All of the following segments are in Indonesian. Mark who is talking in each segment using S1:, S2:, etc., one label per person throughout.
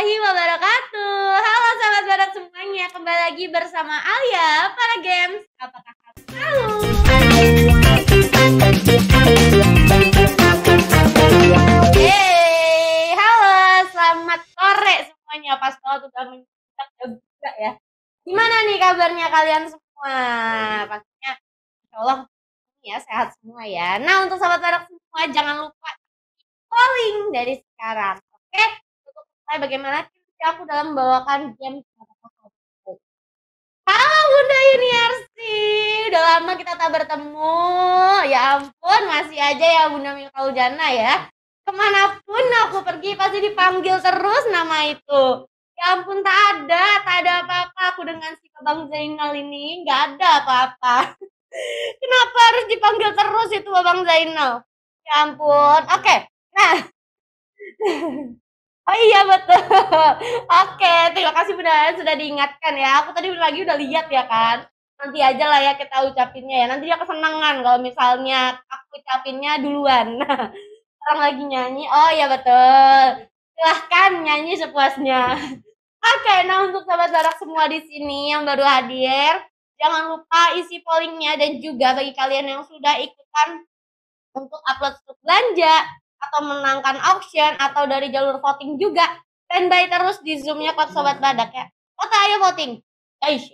S1: warahmatullahi wabarakatuh. Halo sahabat badak semuanya, kembali lagi bersama Alia para games. Apakah kamu tahu? Hey, halo, selamat sore semuanya. Pas banget udah menjelang tiga ya. Gimana nih kabarnya kalian semua? Pastinya, insya Allah ya sehat semua ya. Nah untuk sahabat badak semua jangan lupa calling dari sekarang. Oke, saya bagaimana sih aku dalam membawakan game Halo Bunda Yuniarsi, udah lama kita tak bertemu. Ya ampun, masih aja ya Bunda Mika Ujana ya. Ke mana pun aku pergi pasti dipanggil terus nama itu. Ya ampun tak ada, tak ada apa-apa aku dengan si Bang Zainal ini, nggak ada apa-apa. Kenapa harus dipanggil terus itu Bang Zainal? Ya ampun. Oke, nah Oh iya betul. Oke, terima kasih benar sudah diingatkan ya. Aku tadi lagi udah lihat ya kan. Nanti aja lah ya kita ucapinnya ya. Nanti dia kesenangan kalau misalnya aku ucapinnya duluan. Nah, orang lagi nyanyi. Oh iya betul. Silahkan nyanyi sepuasnya. Oke, nah untuk sahabat barak semua di sini yang baru hadir, jangan lupa isi pollingnya dan juga bagi kalian yang sudah ikutan untuk upload stuk belanja atau menangkan auction atau dari jalur voting juga standby terus di zoomnya kuat sobat badak ya. Kota ayo voting. Guys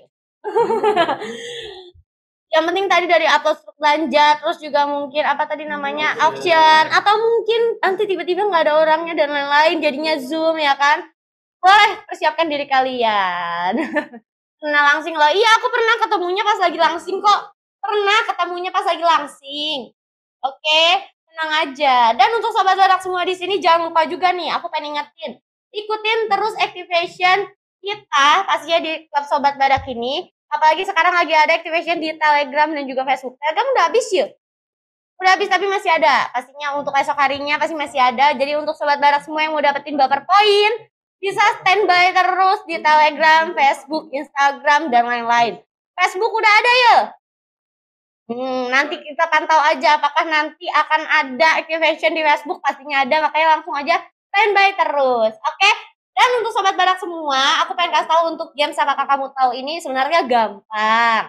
S1: yang penting tadi dari upload stuk belanja terus juga mungkin apa tadi namanya auction atau mungkin nanti tiba-tiba nggak ada orangnya dan lain-lain jadinya zoom ya kan? Boleh persiapkan diri kalian. Nah langsing loh. Iya aku pernah ketemunya pas lagi langsing kok. Pernah ketemunya pas lagi langsing. Oke tenang aja. Dan untuk sobat badak semua di sini jangan lupa juga nih aku pengen ingetin. Ikutin terus activation kita pastinya di klub sobat badak ini. Apalagi sekarang lagi ada activation di telegram dan juga facebook. Telegram udah habis yuk. Udah habis tapi masih ada. Pastinya untuk esok harinya pasti masih ada. Jadi untuk sobat badak semua yang mau dapetin baper poin bisa standby terus di Telegram, Facebook, Instagram, dan lain-lain. Facebook udah ada ya? Hmm, nanti kita pantau aja apakah nanti akan ada activation di Facebook pastinya ada makanya langsung aja standby terus. Oke? Okay? Dan untuk sobat badak semua, aku pengen kasih tahu untuk game apakah kamu tahu ini sebenarnya gampang.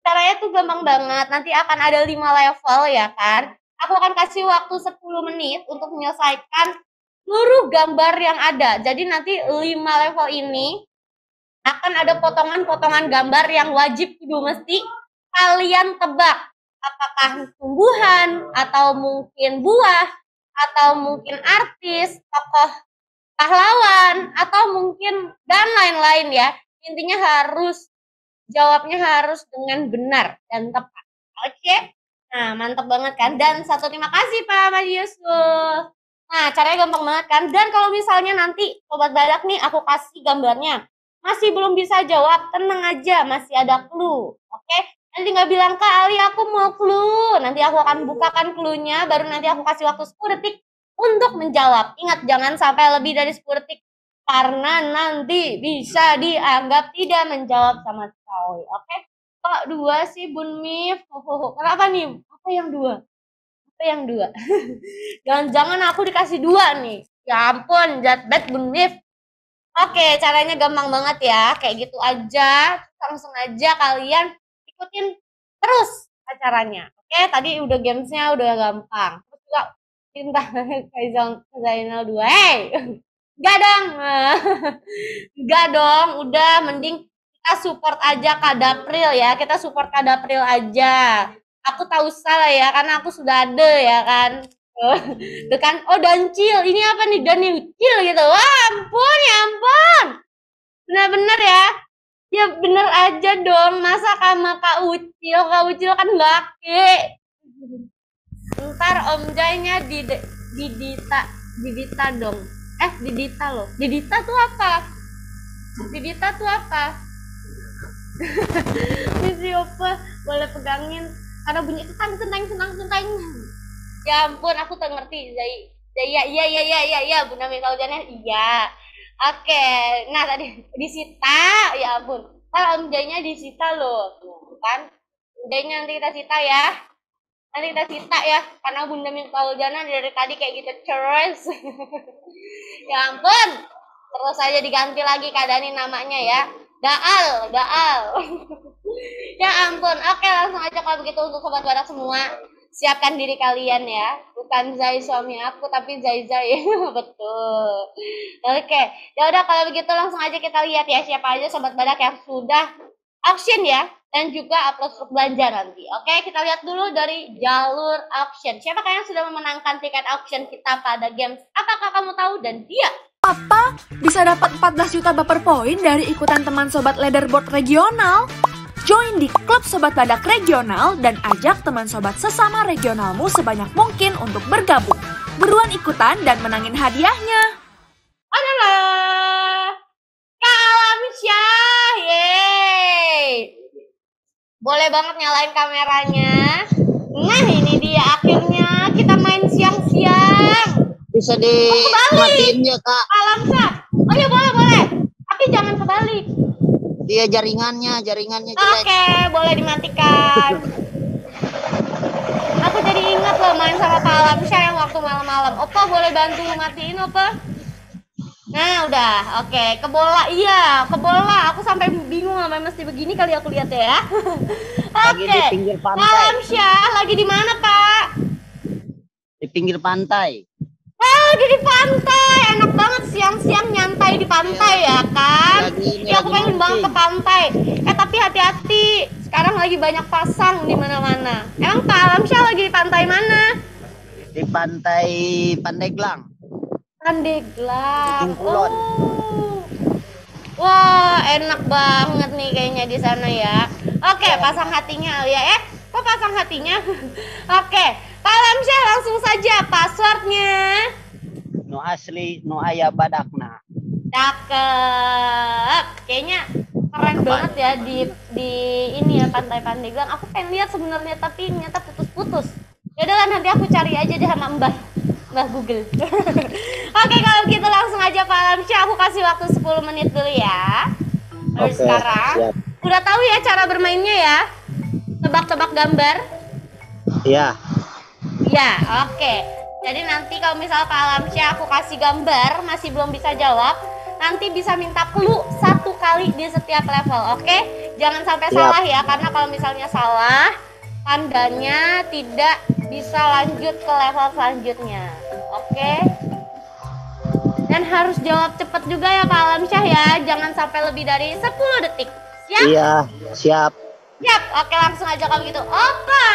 S1: Caranya tuh gampang banget. Nanti akan ada 5 level ya kan. Aku akan kasih waktu 10 menit untuk menyelesaikan seluruh gambar yang ada. Jadi nanti 5 level ini akan ada potongan-potongan gambar yang wajib kudu mesti kalian tebak. Apakah tumbuhan atau mungkin buah atau mungkin artis, tokoh pahlawan atau mungkin dan lain-lain ya. Intinya harus jawabnya harus dengan benar dan tepat. Oke? Nah, mantap banget kan? Dan satu terima kasih Pak Mas Yusuf. Nah, caranya gampang banget kan? Dan kalau misalnya nanti sobat badak nih aku kasih gambarnya, masih belum bisa jawab, tenang aja, masih ada clue. Oke? Nanti nggak bilang, Kak Ali aku mau clue. Nanti aku akan bukakan clue-nya, baru nanti aku kasih waktu 10 detik untuk menjawab. Ingat, jangan sampai lebih dari 10 detik. Karena nanti bisa dianggap tidak menjawab sama sekali. Oke? Kok dua sih Bun Mif? Kenapa nih? Apa yang dua? yang dua jangan-jangan aku dikasih dua nih ya ampun jat bad bunif oke caranya gampang banget ya kayak gitu aja langsung aja kalian ikutin terus acaranya. Oke tadi udah gamesnya udah gampang. Terus juga cinta Kaizal Zainal dua. Hey! Enggak dong. Enggak dong. Udah mending kita support aja Kadapril ya. Kita support Kadapril aja. Aku tahu salah ya karena aku sudah ada ya kan. Tuh kan oh dancil ini apa nih? Dancil gitu. Wah ampun ya ampun. Benar-benar ya ya bener aja dong. Masa sama kak Ucil? Kak Ucil kan laki. Ntar om Jainya di di Dita di Dita dong. Eh di Dita loh. Di Dita tuh apa? Di Dita tuh apa? Opa boleh pegangin. Karena bunyi tentang tentang tentang tentang ya ampun aku tak ngerti. Zai Zai iya iya iya iya iya Bunda Mika iya. Oke nah tadi disita ya ampun. Kalau Om Jainya disita loh. Kan Jainya nanti kita sita ya. Nanti kita sita ya. Karena Bunda Mika Ujana dari tadi kayak gitu terus. Ya ampun. Terus aja diganti lagi keadaan namanya ya. Daal, Daal. ya ampun. Oke, langsung aja kalau begitu untuk sobat badak semua. Siapkan diri kalian ya. Bukan Zai suami aku, tapi Zai Zai. Betul. Oke. Ya udah kalau begitu langsung aja kita lihat ya siapa aja sobat badak yang sudah auction ya dan juga upload untuk belanja nanti. Oke, kita lihat dulu dari jalur auction. Siapa yang sudah memenangkan tiket auction kita pada games? Apakah kamu tahu dan dia
S2: apa? Bisa dapat 14 juta baper poin dari ikutan teman sobat leaderboard regional? Join di klub sobat badak regional dan ajak teman sobat sesama regionalmu sebanyak mungkin untuk bergabung. Beruan ikutan dan menangin hadiahnya.
S1: Adalah Kalam Syah, yeay. Boleh banget nyalain kameranya. Nah ini dia akhirnya kita main siang-siang
S3: bisa dimatiin ya kak
S1: alam sah oh ya boleh boleh tapi jangan kebalik
S3: dia jaringannya jaringannya
S1: jelek oke okay, boleh dimatikan aku jadi ingat loh main sama Pak Alam Syah yang waktu malam-malam Opa boleh bantu matiin Opa Nah udah, oke okay. ke bola iya, ke bola. Aku sampai bingung sampai mesti begini kali aku lihat ya. oke. Okay. Alam Syah lagi di mana Pak?
S3: Di pinggir pantai.
S1: Eh, lagi di pantai, enak banget siang-siang nyantai di pantai ya kan? Ya aku pengen banget ke pantai. Eh tapi hati-hati, sekarang lagi banyak pasang di mana-mana. Emang Pak Alamsyah lagi di pantai mana?
S3: Di pantai Pandeglang.
S1: Pandeglang. Oh. Wah, enak banget nih kayaknya di sana ya. Oke, pasang hatinya Alia eh. Kok pasang hatinya? Oke, Pak Lamsyah langsung saja passwordnya.
S3: No asli, no ayah badakna.
S1: Cakep. Kayaknya keren banget ya di di ini ya pantai Pandeglang. Aku pengen lihat sebenarnya tapi ternyata putus-putus. Ya udah nanti aku cari aja deh sama Mbah. Mbah Google. Oke kalau gitu langsung aja Pak Lamsyah aku kasih waktu 10 menit dulu ya. Terus Oke, sekarang siap. udah tahu ya cara bermainnya ya? Tebak-tebak gambar?
S3: Iya.
S1: Ya, oke. Okay. Jadi nanti kalau misal Pak Alamsyah aku kasih gambar masih belum bisa jawab, nanti bisa minta clue satu kali di setiap level, oke? Okay? Jangan sampai Siap. salah ya, karena kalau misalnya salah, tandanya tidak bisa lanjut ke level selanjutnya, oke? Okay? Dan harus jawab cepat juga ya Pak Alamsyah ya, jangan sampai lebih dari 10 detik.
S3: Siap? Iya, siap.
S1: Siap, oke langsung aja kalau gitu. Opa,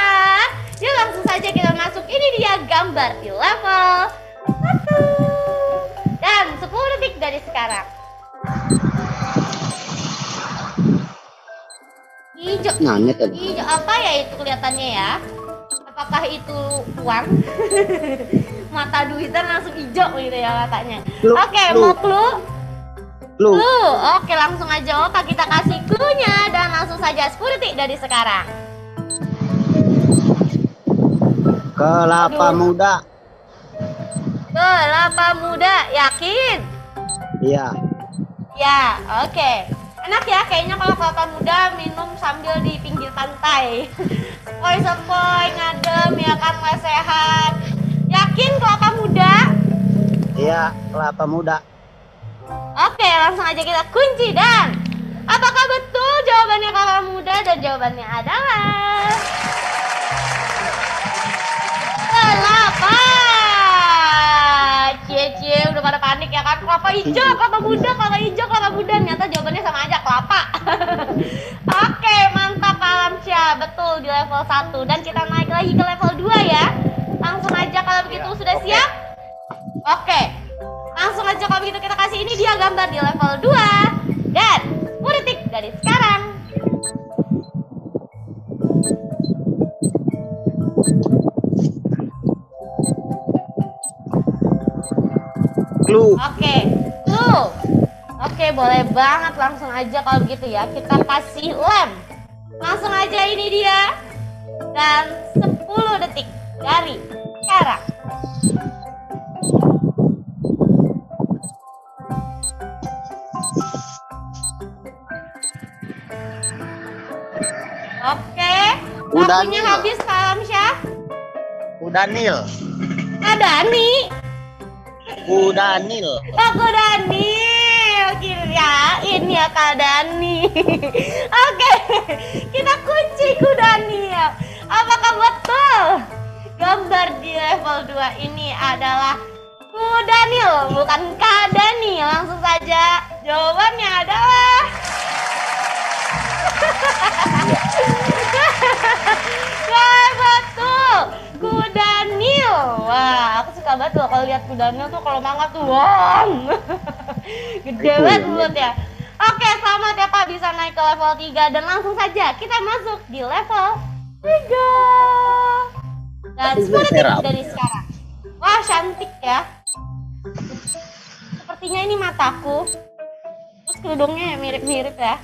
S1: yuk langsung saja kita masuk. Ini dia gambar di level 1. Dan 10 detik dari sekarang. Hijau.
S3: Nah,
S1: hijau apa ya itu kelihatannya ya? Apakah itu uang? Mata duitan langsung hijau gitu ya katanya. Oke, okay, mau clue? Clue. Clue. Oke, langsung aja Opa kita kasih clue-nya dan langsung saja 10 detik dari sekarang.
S3: Kelapa Aduh. muda.
S1: Kelapa muda, yakin?
S3: Iya.
S1: Ya, oke. Okay. Enak ya, kayaknya kalau kelapa muda minum sambil di pinggir pantai. Sepoi-sepoi, ngadem, ya kan, sehat. Yakin kelapa muda?
S3: Iya, kelapa muda.
S1: Oke, langsung aja kita kunci dan apakah betul jawabannya kakak muda dan jawabannya adalah panik ya kan kelapa hijau, kelapa muda, kelapa hijau, kelapa muda. Nyata jawabannya sama aja kelapa. Oke, mantap Alam Syah. Betul di level 1 dan kita naik lagi ke level 2 ya. Langsung aja kalau begitu sudah siap? Oke. Langsung aja kalau begitu kita kasih ini dia gambar di level 2 dan 10 detik dari sekarang.
S3: Clue.
S1: Oke, clue. Oke, boleh banget langsung aja kalau begitu ya. Kita kasih lem. Langsung aja ini dia. Dan 10 detik dari sekarang. Oke. Waktunya habis Salam Syah.
S3: Kudanil.
S1: Adani.
S3: Kudanil.
S1: Oh, Kudanil. dikirain ya Kak Dani. Oke, kita kunci Ku Daniel. Apakah betul gambar di level 2 ini adalah Ku Daniel, bukan Kak Dani? Langsung saja jawabannya adalah Suka banget loh kalau lihat Kudanil tuh kalau manga tuh wah. Gede banget mulutnya. Oke, selamat ya Pak bisa naik ke level 3 dan langsung saja kita masuk di level 3. Dan
S3: Tapi gue
S1: 10 detik
S3: serap.
S1: dari sekarang. Wah, cantik ya. Sepertinya ini mataku. Terus kerudungnya ya mirip-mirip ya.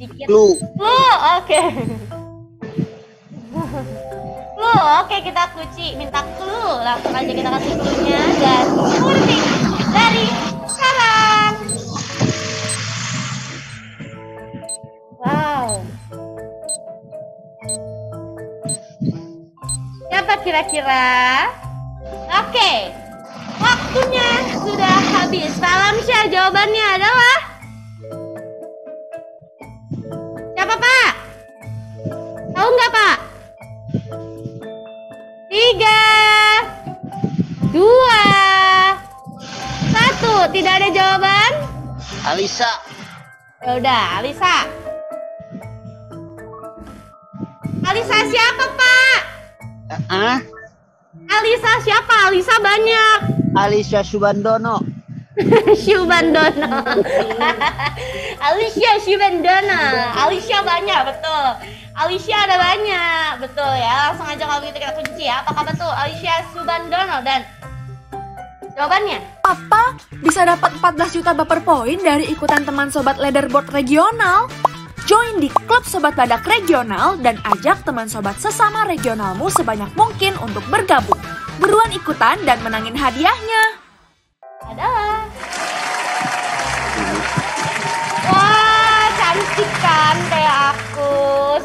S1: Dikit.
S3: clue.
S1: Lu, oke. Oke kita kunci minta clue. Langsung aja kita kasih clue-nya dan kunci dari sekarang. Wow. Siapa kira-kira? Oke. Waktunya sudah habis. Salam Syah jawabannya adalah Siapa Pak? Tahu nggak Pak? Tidak ada jawaban?
S3: Alisa.
S1: Ya udah, Alisa. Alisa siapa Pak?
S3: Ah,
S1: Alisa siapa? Alisa banyak.
S3: Alisa Subandono.
S1: Syubandono. Alicia Syubandono. Alicia banyak, betul. Alicia ada banyak, betul ya. Langsung aja kalau gitu kita kunci ya. Apakah betul Alicia Syubandono dan jawabannya?
S2: Apa? Bisa dapat 14 juta baper poin dari ikutan teman sobat leaderboard regional? Join di klub sobat badak regional dan ajak teman sobat sesama regionalmu sebanyak mungkin untuk bergabung. Beruan ikutan dan menangin hadiahnya.
S1: Adalah. Wah, cantik kan kayak aku.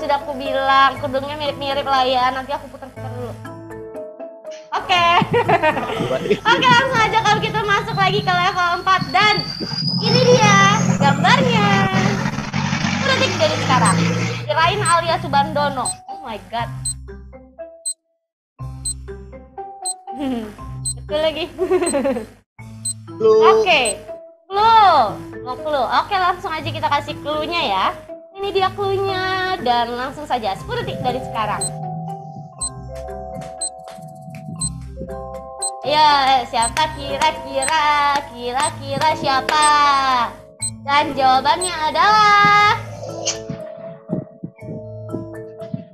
S1: Sudah aku bilang, kerudungnya mirip-mirip lah ya. Nanti aku Oke. Oke, langsung aja kalau kita masuk lagi ke level 4 dan ini dia gambarnya. Detik dari sekarang. Kirain Alia Subandono. Oh my god. Betul lagi. Oke, clue. Mau clue. Oke, langsung aja kita kasih clue-nya ya. Ini dia clue-nya dan langsung saja 10 detik dari sekarang. Ya, siapa kira-kira? Kira-kira siapa? Dan jawabannya adalah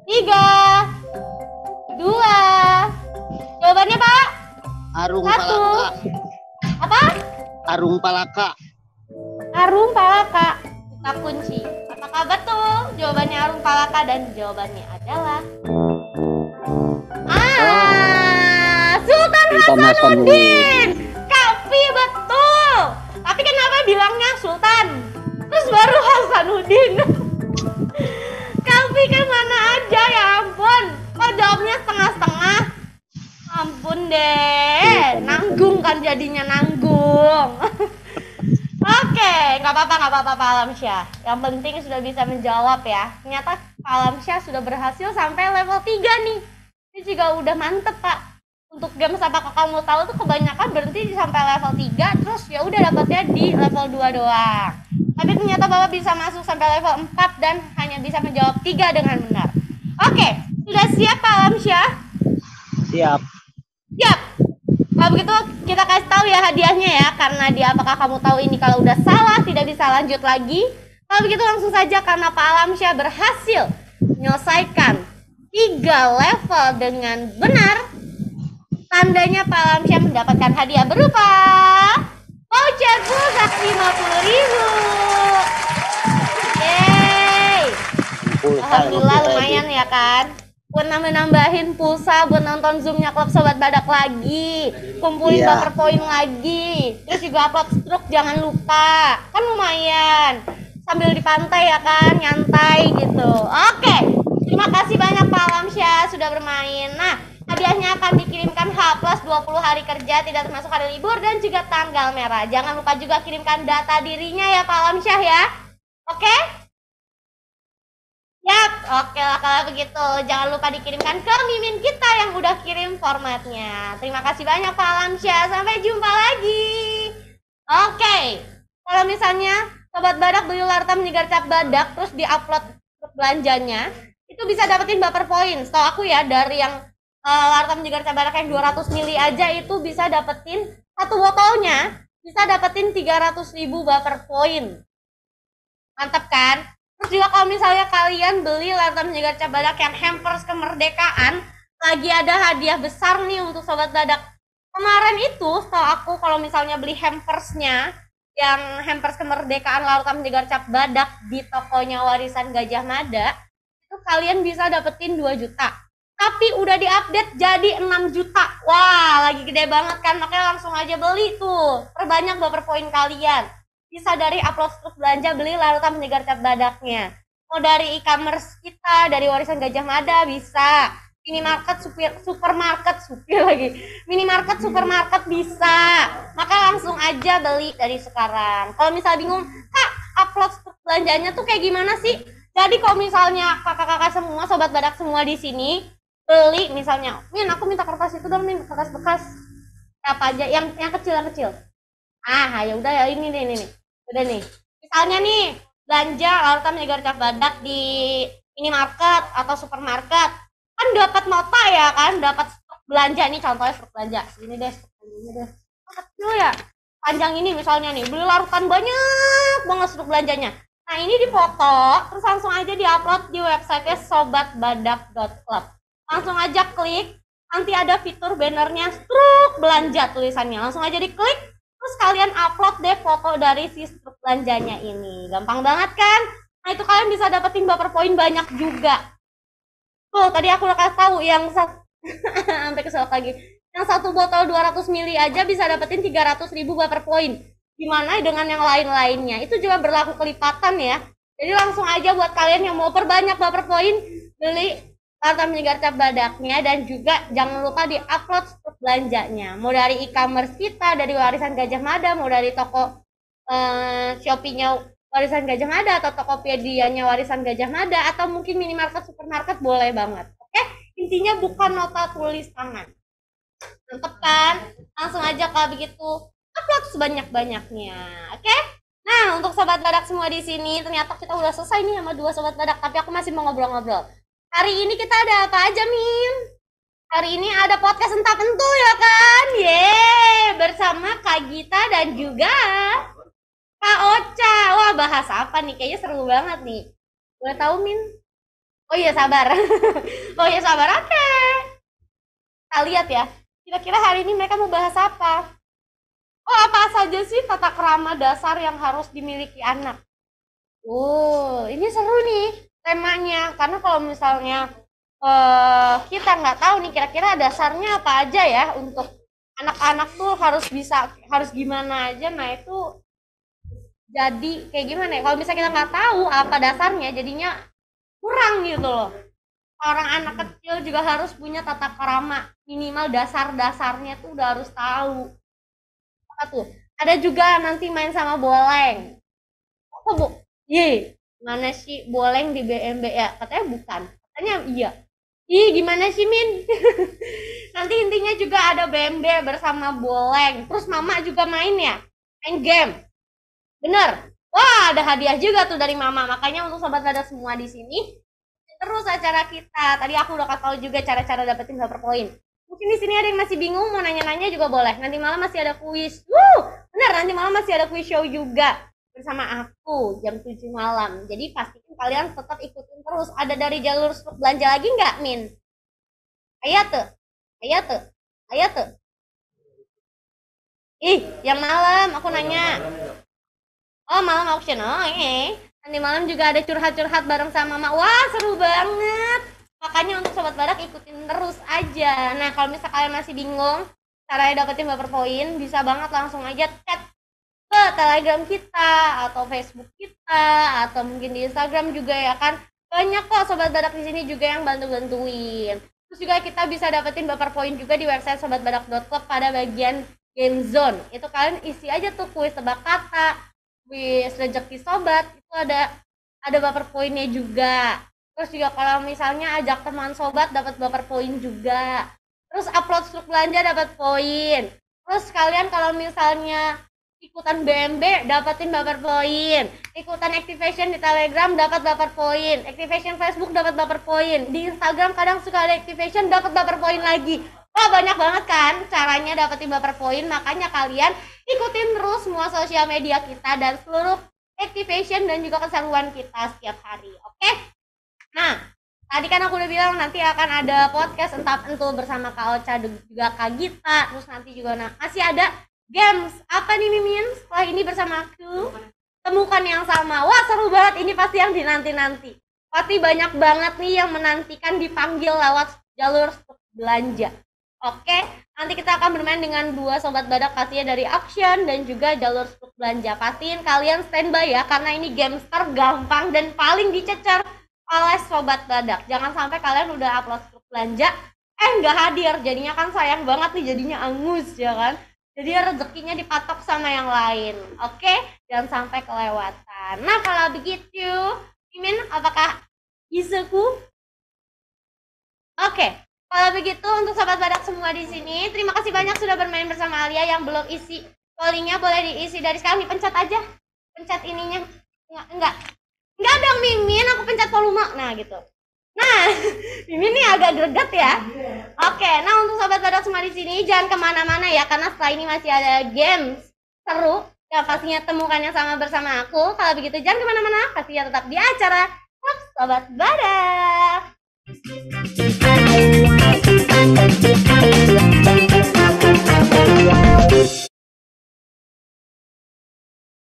S1: tiga, dua. Jawabannya Pak?
S3: Arung
S1: Satu.
S3: Palaka.
S1: Apa?
S3: Arung Palaka.
S1: Arum Palaka. Kita kunci. Apakah betul? Jawabannya Arum Palaka dan jawabannya adalah Sultan Hasanuddin. Kapi betul. Tapi kenapa bilangnya Sultan? Terus baru Hasanuddin. Kapi kan mana aja ya ampun. Kok jawabnya setengah-setengah? Ampun deh, nanggung kan jadinya nanggung. Oke, nggak apa-apa, nggak apa-apa Pak Alamsyah. Yang penting sudah bisa menjawab ya. Ternyata Pak Alamsyah sudah berhasil sampai level 3 nih. Ini juga udah mantep Pak. Untuk game apakah kamu tahu tuh kebanyakan berhenti di sampai level 3 terus ya udah dapatnya di level 2 doang. Tapi ternyata Bapak bisa masuk sampai level 4 dan hanya bisa menjawab 3 dengan benar. Oke, sudah siap Pak Alamsyah?
S3: Siap.
S1: Siap. Kalau begitu kita kasih tahu ya hadiahnya ya karena dia apakah kamu tahu ini kalau udah salah tidak bisa lanjut lagi. Kalau begitu langsung saja karena Pak Alamsyah berhasil menyelesaikan tiga level dengan benar. Tandanya Pak Alamsyah mendapatkan hadiah berupa voucher pulsa 50 ribu. Yeay. Alhamdulillah
S3: lima puluh
S1: lumayan ya kan? Buat nambah-nambahin pulsa buat nonton zoomnya klub sobat badak lagi. Kumpulin
S3: Iya.
S1: baper poin lagi. Terus juga upload stroke jangan lupa. Kan lumayan. Sambil di pantai ya kan? Nyantai gitu. Oke. Terima kasih banyak Pak Alamsyah sudah bermain. Nah Hadiahnya akan dikirimkan H plus 20 hari kerja tidak termasuk hari libur dan juga tanggal merah. Jangan lupa juga kirimkan data dirinya ya Pak Lamsyah ya. Oke? Yap, oke lah kalau begitu. Jangan lupa dikirimkan ke mimin kita yang udah kirim formatnya. Terima kasih banyak Pak Lamsyah. Sampai jumpa lagi. Oke. Kalau misalnya Sobat Badak beli lartam nyegar cap badak terus diupload belanjanya, itu bisa dapetin baper poin. Setahu aku ya dari yang uh, nyegar cap badak yang 200 mili aja itu bisa dapetin satu botolnya bisa dapetin 300 ribu baper poin. Mantap kan? Terus juga kalau misalnya kalian beli lartam nyegar cap badak yang hampers kemerdekaan, lagi ada hadiah besar nih untuk sobat badak. Kemarin itu, setahu aku kalau misalnya beli hampersnya, yang hampers kemerdekaan Lautam Jegar Cap Badak di tokonya Warisan Gajah Mada itu kalian bisa dapetin 2 juta tapi udah diupdate jadi 6 juta. Wah lagi gede banget kan. Makanya langsung aja beli tuh. Perbanyak baper poin kalian. Bisa dari upload terus belanja beli Lautam Jegar Cap Badaknya. Mau dari e-commerce kita dari Warisan Gajah Mada bisa. Minimarket super supermarket supir lagi. Minimarket supermarket bisa. Maka langsung aja beli dari sekarang. Kalau misal bingung kak upload belanjanya tuh kayak gimana sih? Jadi kalau misalnya kakak-kakak semua sobat badak semua di sini beli misalnya min aku minta kertas itu dong min kertas bekas. Apa aja yang yang kecil yang kecil. Ah ya udah ya ini nih ini nih. Udah nih. Misalnya nih belanja larutan megar badak di minimarket atau supermarket. Kan dapat nota ya kan dapat belanja nih contohnya stok belanja. Ini deh ini deh. Kecil ya. Panjang ini misalnya nih beli larutan banyak banget stok belanjanya. Nah ini difoto terus langsung aja diupload di websitenya sobatbadak.club langsung aja klik nanti ada fitur bannernya struk belanja tulisannya langsung aja diklik terus kalian upload deh foto dari si struk belanjanya ini gampang banget kan nah itu kalian bisa dapetin baper poin banyak juga Tuh, tadi aku udah kasih tahu yang sampai kesel lagi. Yang satu botol 200 mili aja bisa dapetin 300 ribu per poin. Gimana dengan yang lain-lainnya? Itu juga berlaku kelipatan ya. Jadi langsung aja buat kalian yang mau perbanyak baper poin, beli menyegar cap badaknya dan juga jangan lupa di-upload stok belanjanya. Mau dari e-commerce kita, dari warisan Gajah Mada, mau dari toko uh, Shopee-nya warisan Gajah Mada atau Tokopedia-nya warisan Gajah Mada atau mungkin minimarket supermarket boleh banget. Oke, intinya bukan nota tulis tangan. Mantep kan? Langsung aja kalau begitu upload sebanyak-banyaknya. Oke? Nah, untuk sobat badak semua di sini, ternyata kita udah selesai nih sama dua sobat badak, tapi aku masih mau ngobrol-ngobrol. Hari ini kita ada apa aja, Min? Hari ini ada podcast entah tentu ya kan? Yeay, bersama Kak Gita dan juga Kak Ocha. Wah, bahas apa nih? Kayaknya seru banget nih. Boleh tahu, Min? Oh iya, sabar. oh iya, sabar. Oke. Okay. Kita lihat ya. Kira-kira hari ini mereka mau bahas apa? Oh, apa saja sih tata kerama dasar yang harus dimiliki anak? Oh, ini seru nih temanya. Karena kalau misalnya uh, kita nggak tahu nih kira-kira dasarnya apa aja ya untuk anak-anak tuh harus bisa harus gimana aja. Nah itu jadi kayak gimana ya? Kalau misalnya kita nggak tahu apa dasarnya jadinya kurang gitu loh. Orang anak kecil juga harus punya tata kerama minimal dasar-dasarnya tuh udah harus tahu. Apa tuh? Ada juga nanti main sama boleng oh bu ye mana sih boleng di BMB ya katanya bukan katanya iya ih gimana sih min nanti intinya juga ada BMB bersama boleng terus mama juga main ya main game Bener. Wah, ada hadiah juga tuh dari mama. Makanya untuk sobat ada semua di sini, terus acara kita. Tadi aku udah kasih tahu juga cara-cara dapetin super poin. Mungkin di sini ada yang masih bingung mau nanya-nanya juga boleh. Nanti malam masih ada kuis. Wuh, bener nanti malam masih ada kuis show juga bersama aku jam 7 malam. Jadi pastikan kalian tetap ikutin terus. Ada dari jalur belanja lagi nggak, Min? Ayo tuh. Ayo tuh. Ayo tuh. Ih, yang malam aku nanya. Oh malam auction, oh iya. Nanti malam juga ada curhat-curhat bareng sama mama. Wah seru banget. Makanya untuk sobat badak ikutin terus aja. Nah kalau misalnya kalian masih bingung caranya dapetin baper poin, bisa banget langsung aja chat ke telegram kita atau facebook kita atau mungkin di instagram juga ya kan banyak kok sobat badak di sini juga yang bantu bantuin Terus juga kita bisa dapetin baper point juga di website sobatbadak.club pada bagian game zone. Itu kalian isi aja tuh kuis tebak kata, kuis rezeki sobat, itu ada ada baper poinnya juga. Terus juga kalau misalnya ajak teman sobat dapat baper poin juga. Terus upload struk belanja dapat poin. Terus kalian kalau misalnya ikutan BMB dapatin baper poin. Ikutan activation di telegram dapat baper poin. Activation facebook dapat baper poin. Di instagram kadang suka ada activation dapat baper poin lagi. Wah banyak banget kan caranya dapetin baper poin. Makanya kalian ikutin terus semua sosial media kita dan seluruh activation dan juga keseruan kita setiap hari oke? Okay? nah tadi kan aku udah bilang nanti akan ada podcast entah entu bersama Kak Ocha juga Kak Gita terus nanti juga nah, masih ada Games, apa nih Mimin? Setelah ini bersama aku, temukan yang sama. Wah seru banget, ini pasti yang dinanti-nanti. Pasti banyak banget nih yang menantikan dipanggil lewat jalur belanja. Oke, nanti kita akan bermain dengan dua sobat badak pastinya dari auction dan juga jalur stuk belanja. Pastiin kalian standby ya, karena ini games tergampang dan paling dicecer oleh sobat badak. Jangan sampai kalian udah upload stuk belanja, eh nggak hadir. Jadinya kan sayang banget nih, jadinya angus ya kan jadi rezekinya dipatok sama yang lain. Oke? Jangan sampai kelewatan. Nah kalau begitu Mimin apakah isuku oke. Kalau begitu untuk sobat badak semua di sini terima kasih banyak sudah bermain bersama Alia yang belum isi pollingnya boleh diisi dari sekarang. Dipencet aja. Pencet ininya. Enggak enggak enggak dong Mimin. Aku pencet volume. Nah gitu Nah, ini agak greget ya. Oke, nah untuk sobat badak semua di sini jangan ke mana-mana ya, karena setelah ini masih ada games seru yang pastinya temukannya sama bersama aku. Kalau begitu jangan ke mana-mana, pastinya tetap di acara Klub Sobat Badak. Thank you.